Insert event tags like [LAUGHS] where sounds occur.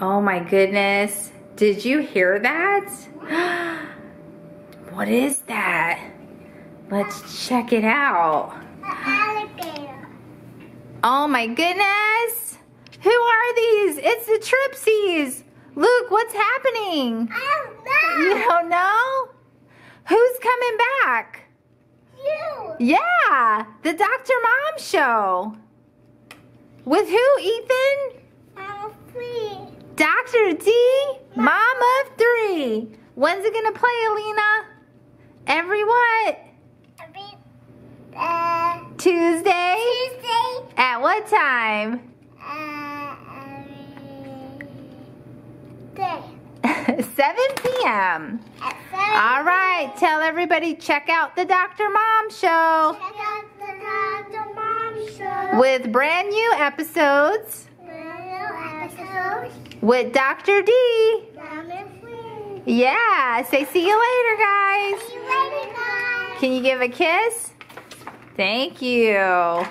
Oh my goodness. Did you hear that? [GASPS] what is that? Let's check it out. Alligator. Oh my goodness. Who are these? It's the Tripsies. Luke, what's happening? I don't know. You don't know? Who's coming back? You. Yeah, the Dr. Mom show. With who, Ethan? I'm free. Dr. Dee, mom of three. When's it gonna play, Alina? Every what? Every uh, Tuesday? Tuesday. At what time? Uh, every day. [LAUGHS] 7 p.m. All right, tell everybody check out the Dr. Mom show Check out the Dr. Mom show. with brand New episodes. With Dr. Dee. Mom and free. Yeah, say see you later, guys. See you later, guys. Can you give a kiss? Thank you.